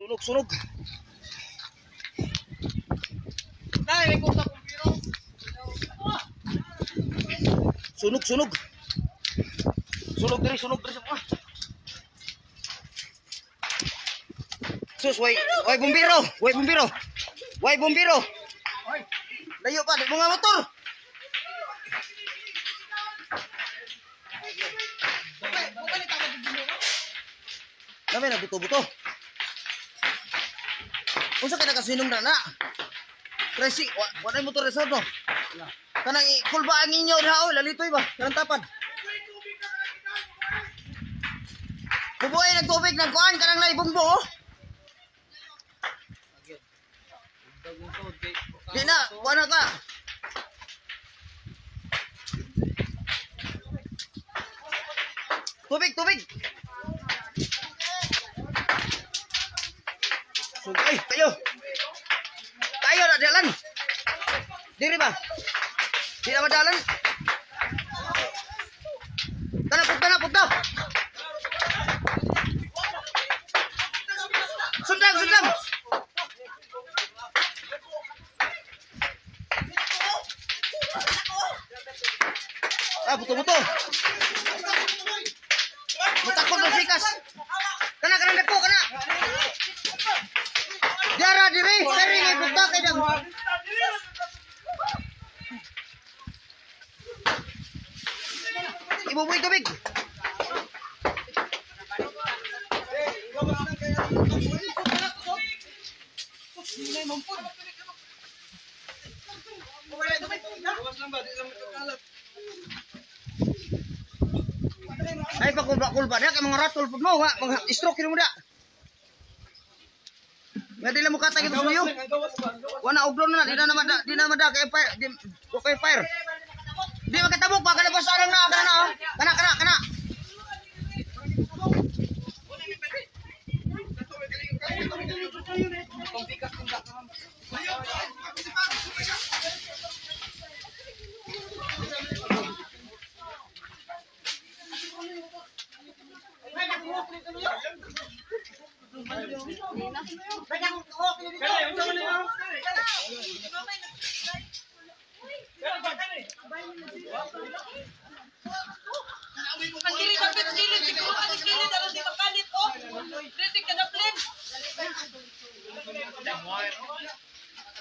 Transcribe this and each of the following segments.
Sunog, sunog. Tay, may kusa kong biro. Sunog, diri, sunog diri sa mga. Sus, way, way bumbiro, way bumbiro. Way bumbiro. Layo pa, nga motor. Dami na buto-buto. Unsa kay nakasinong na na? Crazy, wa na motor resort no. Kanang kulba ang inyo ra oh, lalitoy ba? Kanang tapad. Kubuhay nagtubig ng kuan kanang naibungbo oh. Di na, wala ka. Tubig, tubig. Diri ba? Di na Ibubuy tubig. Ay pakulba-kulba na kay mga ratol pud mo ha, mga stroke mo da. Nga dila mo katag ito suyo. Wana uglo na di na naman da, di na naman da kay fire, di kay fire. Di makatabok pa kana pasarang na kana na. oh. Kana kana kana. Ang kilid, ang kilid, siguro ang kilid, alam di makalit, oh. Dressing ka na plan.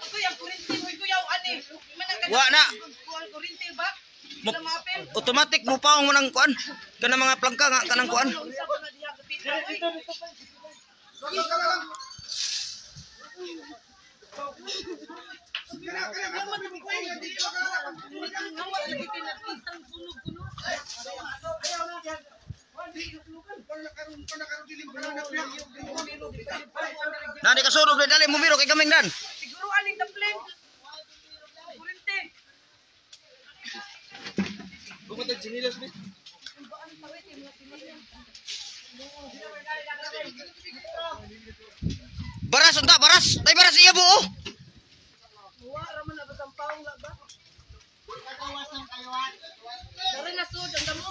Kuya, ang kurinti mo, kuya, ang ani. Mana ka Wa na. Kuya, kurinti ba? Mo- Sa mapel. Automatic mo paong mo ng kuan. Kana mga plangka nga kanang kuan. Nani ka sunog dali mo biro kay kaming dan. Siguro aning dumpling. Kurinti. Baras unta baras. Tay baras iya bu. oh. Wa raman na batang paong la ba? Dari na sud ang damo.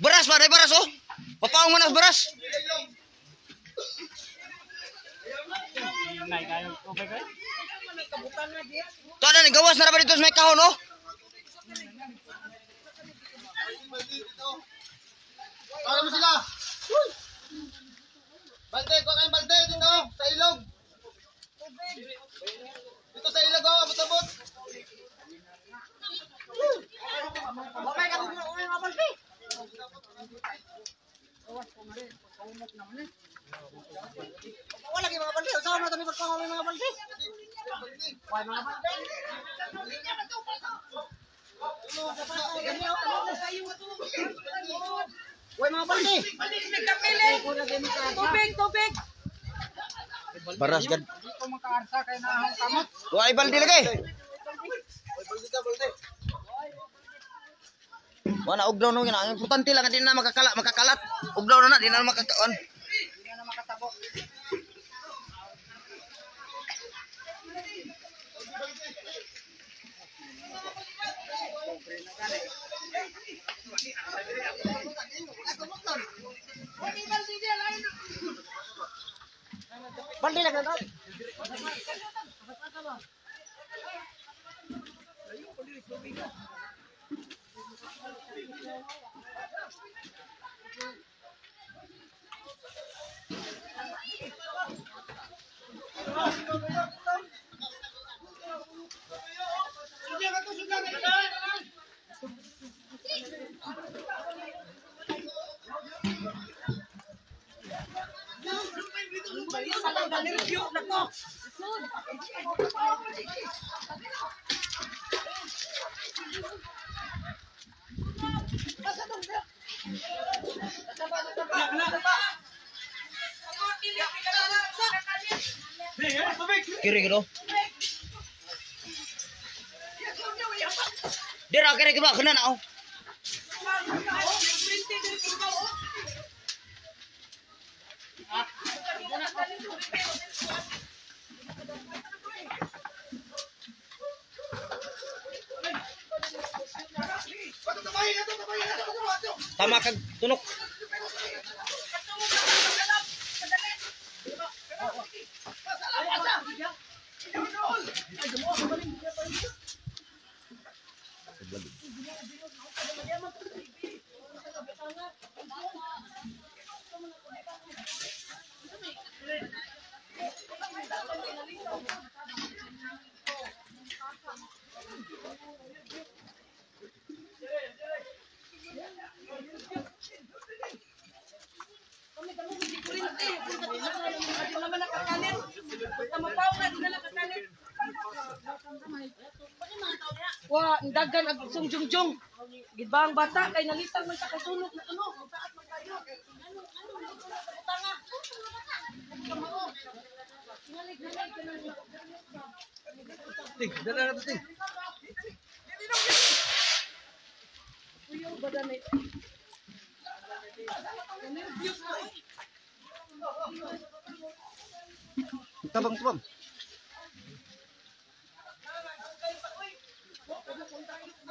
Beras ba, day beras oh. Papaong mo na beras. Ano kabutan na diya? To na gawas na ba dito sa may kahon oh. Para mo sila. Balde, kuha kayong balde dito sa ilog. Dito sa ilog oh, abot-abot. Mamay ka mo uwi nga balde. Wala kayong mga balde. Saan mo tabi pagpangalan ng mga balde? Uy, mga balde. Tubig, tubig. Baras gad. Dito makaarsa kayo na ahong kamot. Ay baldi lagi. Uy, balde ka, balde. Wa na ugdaw no Ang importante lang di na makakala makakalat. Ugdaw na na di na makakaon. Balik. lagi Kiri gitu. Dira kiri kiba kena na oh. Tama kag tunok. Dagan ang sungjungjung. Gibang bata kay nalitang man sa kasulok na ano, taas man kayo. Ano, ano, tanga. Kuya, bada na Tabang tabang.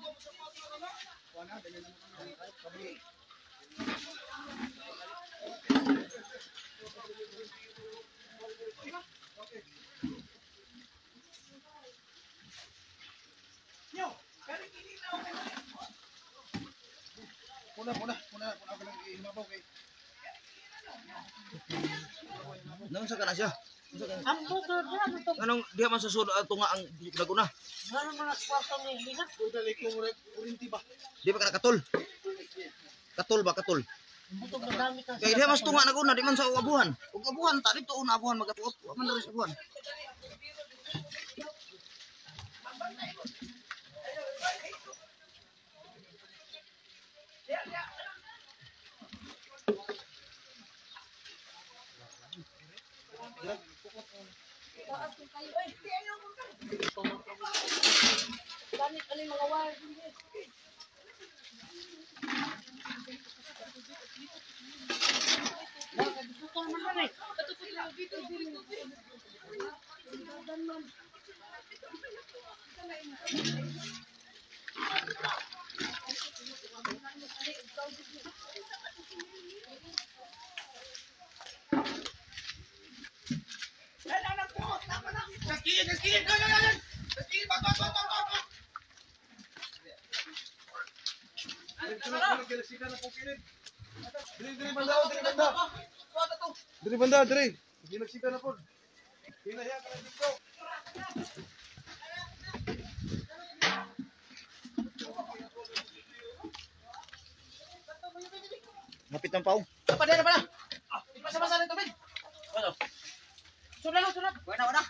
kay kusog. O, taman sila sa buwan, naghapot. Nang sa kana siya. Ang buto to. Anong diha man sa sulod ato nga ang laguna. Ano mga kwarto ni Lina? Di ba kana katol? Katol ba katol? Buto na dami ka. Kaya diha mas tunga naguna di man sa abuhan. Ug abuhan ta dito una abuhan magatuot. Wa man diri sa abuhan. Ano yung mga wire. Diri banda, diri. Ginagsika na pod. Hinaya ka na dito. Mapit ng paong. Apa dira pala? Ipasa-pasa ng tubig. Ano? Sunod na, sunod. Wala wala.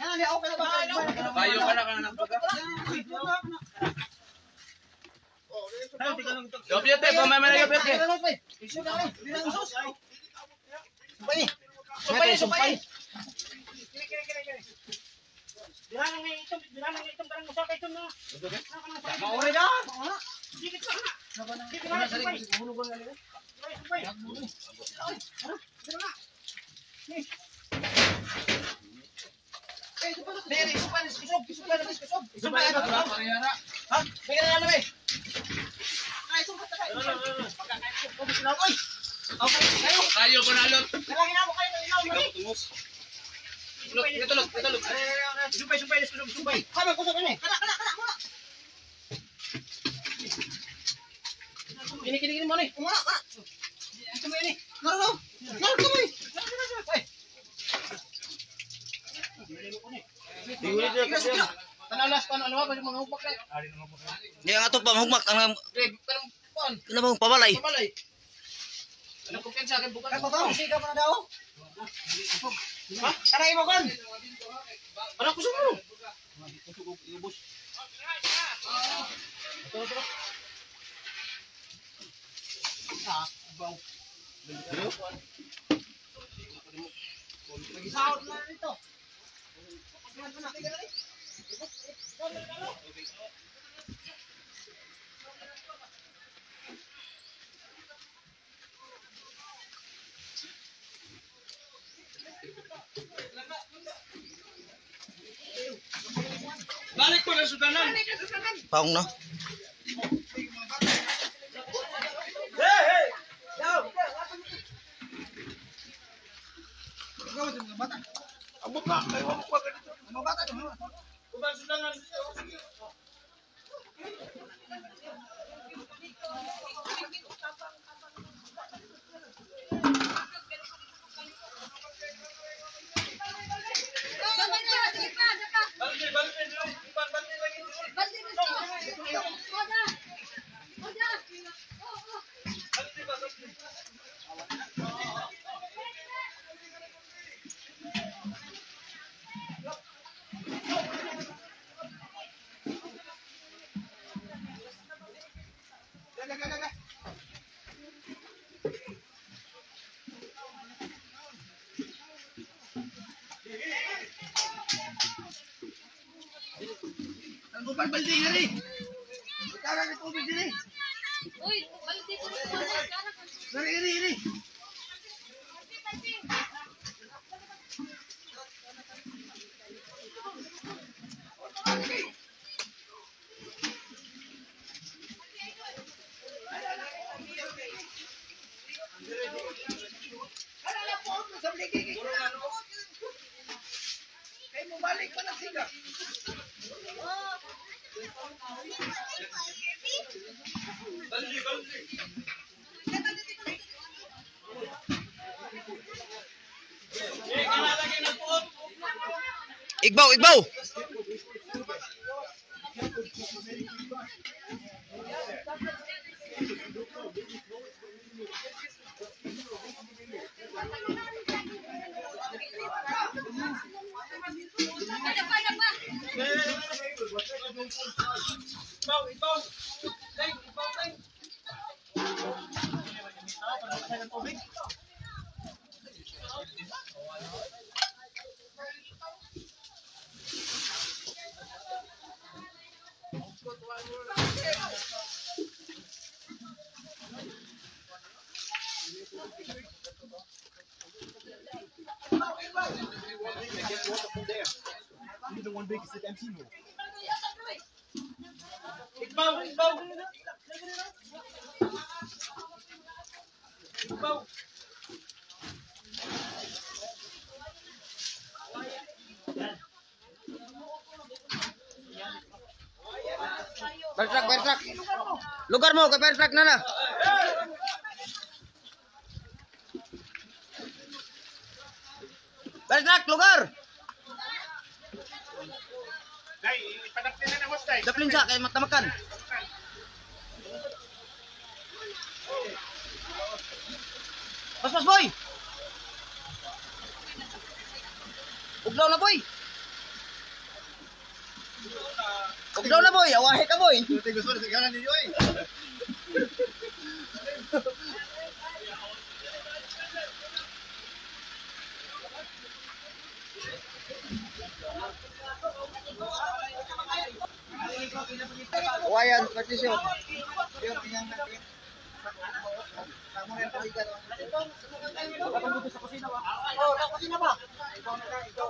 Ano ni okay na ba? Kayo ka na ka na pagka. Yo piyete, pa may may yo piyete. Isu na rin. Hindi na usos. Sumpay. Sumpay, sumpay. Mauri na. Dere, sumpay, kusog, sumpay na kusog. Sumpay ano ba? Ha? Bigyan na namin. Ay, sumpay ta kayo. Oy. Okay, kayo. Kayo, panalot. Nalangin ako kayo ng ilaw, mali. Tulog, tulog, tulog. Sumpay, sumpay, sumpay, sumpay. Kama kusog ini. Kana, kana, kana, kana. Kini, kini, kini mo ni. Kumara, kana. Sumpay ini. Naro, naro. Naro, sumpay. Ay. Tanalas, paano, ano ba? Mga na. Di ang ato pa mahugmak ang kuan. kana bang pabalay. Kamalay. Anong kumpiyansa akin bukan? Kaya pa siga pa na daw. Ha? Taray mo kon. Ano gusto mo? Nagisahod na nito. Balik ko na sa tanan. Paong na. Hey, hey! Ang bata. Ang bata. Ang bata. Ang bata. Ang bata. Ang bata. Bupal balde nga rin. Kaya ni tubig din eh. Uy, balik dito. Sana ka. Dari iri iri. Kay mo balik pa na siga. Igbaw, igbaw. You're the one big, it's empty move. It's bow, it's bow. Kay pertrak na na. Pertrak, lugar. Dai, ipadapin na na host dai. Daplin sa kay matamakan. Pas pas boy. Uglaw na boy. Huwag na boy, awahe ka boy. Buti gusto na sigaran ninyo eh. Wayan, patisyo. Ikaw, sa kusina ba? Oo, sa kusina ba? Ikaw na, ikaw.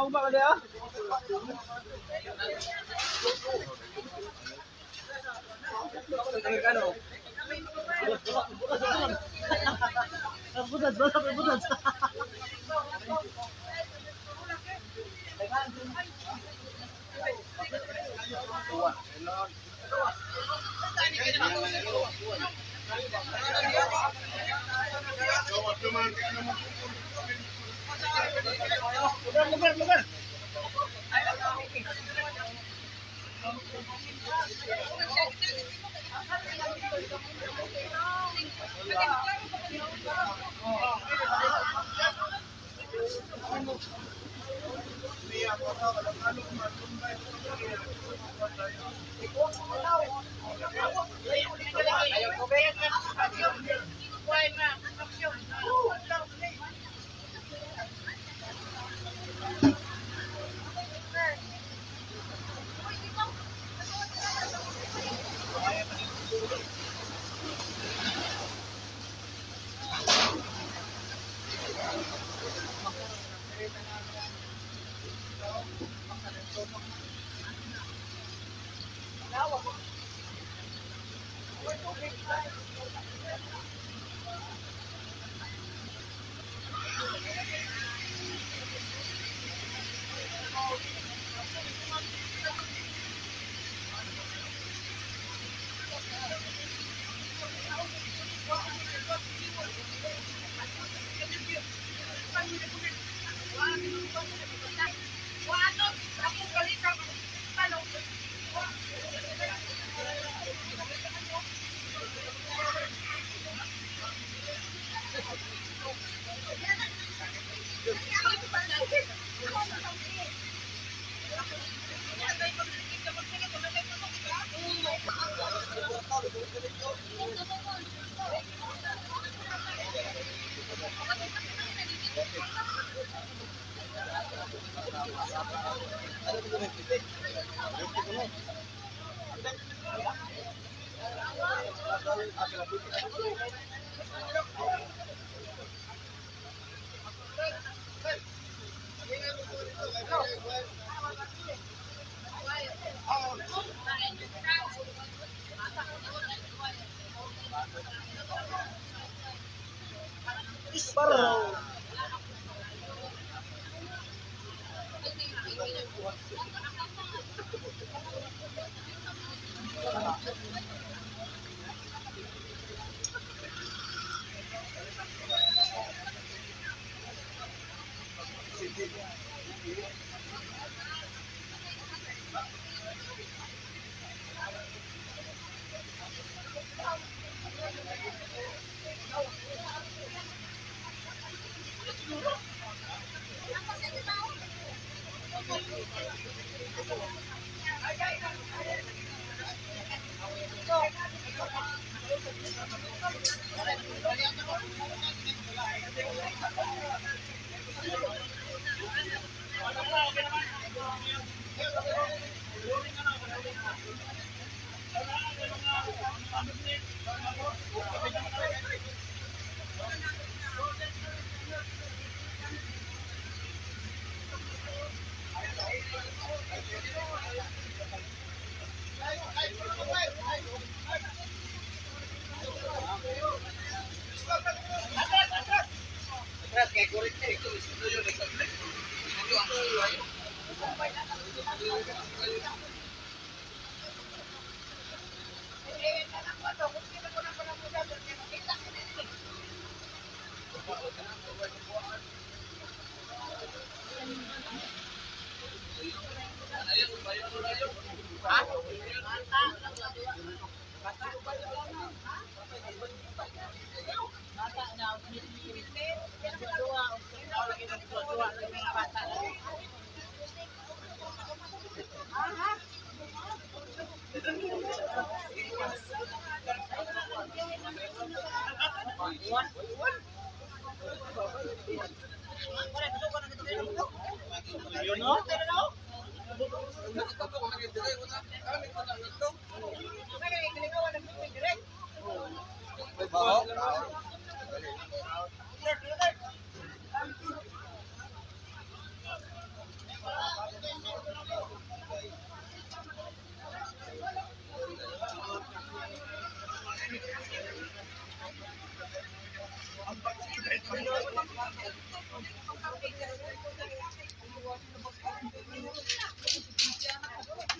mau mbak ada ya Rebutan, Lugar, lugar, lugar. Bawa.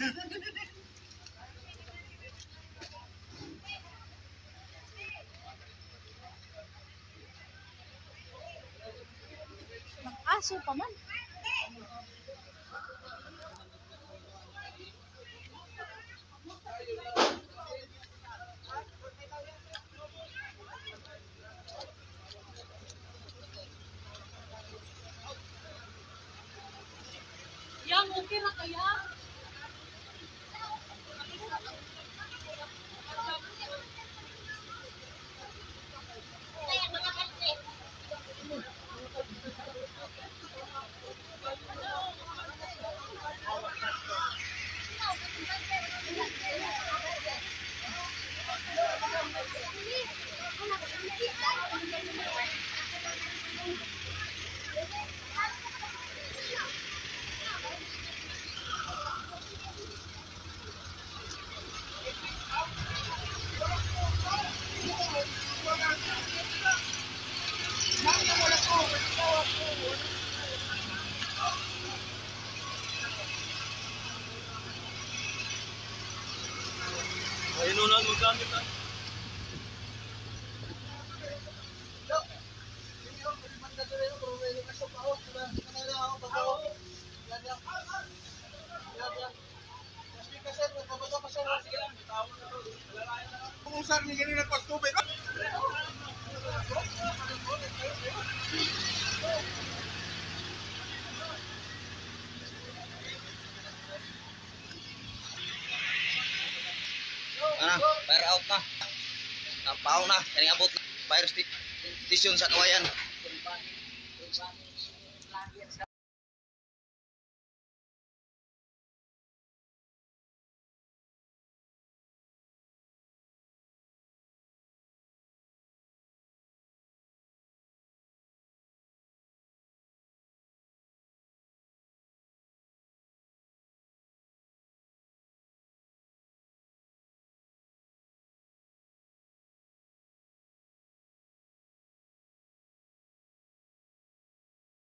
Aso pa man. Yang okay na kaya? Ayun na lang maggamit ah. Kung saan ni ganun nagpas tubig. Ano, fire out na. Napaw na, kani abot na. Fire station sa Kawayan.